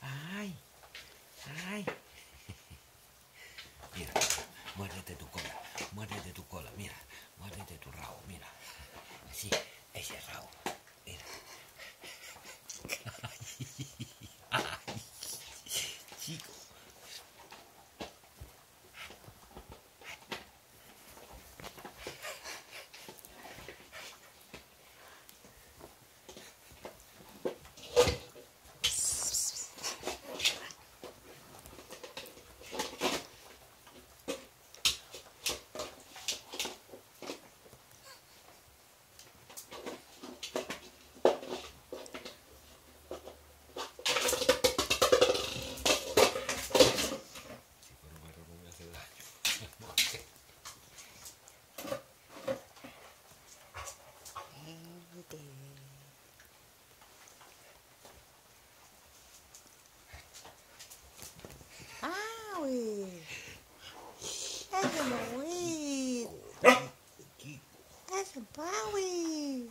Ay, ay. Mira, muérdete tu cola, muérdete tu cola, mira, muérdete tu rabo, mira. Así, ese rabo. That's a Bowie.